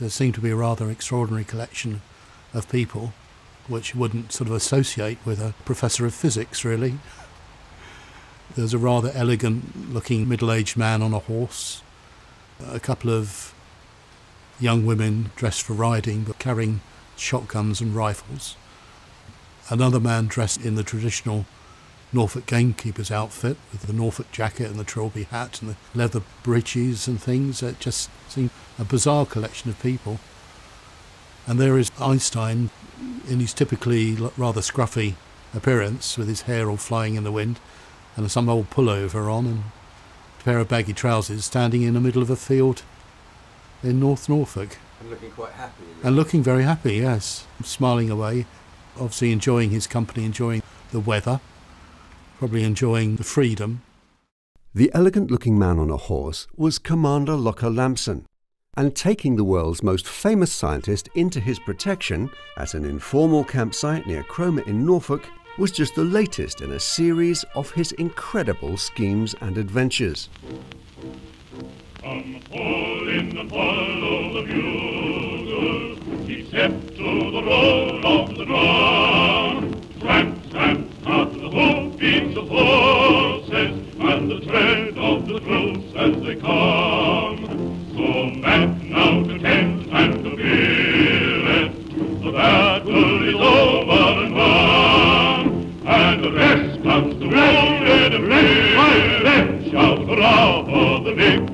There seemed to be a rather extraordinary collection of people which wouldn't sort of associate with a professor of physics, really. There's a rather elegant looking middle aged man on a horse, a couple of young women dressed for riding but carrying shotguns and rifles, another man dressed in the traditional Norfolk gamekeeper's outfit with the Norfolk jacket and the trilby hat and the leather breeches and things. It just seemed a bizarre collection of people. And there is Einstein in his typically rather scruffy appearance with his hair all flying in the wind and some old pullover on and a pair of baggy trousers standing in the middle of a field in North Norfolk. And looking quite happy. And looking very happy, yes. Smiling away, obviously enjoying his company, enjoying the weather, probably enjoying the freedom. The elegant looking man on a horse was Commander Locker Lampson, and taking the world's most famous scientist into his protection at an informal campsite near Cromer in Norfolk was just the latest in a series of his incredible schemes and adventures. Come in the follow the bugle, of horses, and the tread of the troops as they come. So back now to tent and to billet, the battle is over and won, and the rest comes to and left, right, left, shout hurrah for the victory.